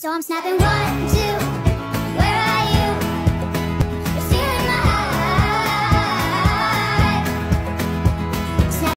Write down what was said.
So I'm snapping one, two